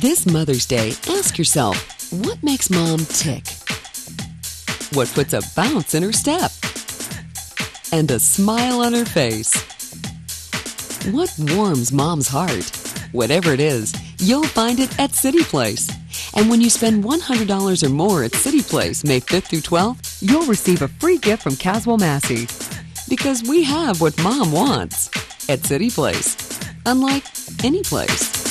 This Mother's Day, ask yourself, what makes mom tick? What puts a bounce in her step? And a smile on her face? What warms mom's heart? Whatever it is, you'll find it at CityPlace. And when you spend $100 or more at CityPlace May 5th through 12th, you'll receive a free gift from Caswell Massey. Because we have what mom wants at CityPlace. Unlike any place.